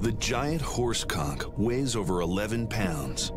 The giant horse conch weighs over 11 pounds.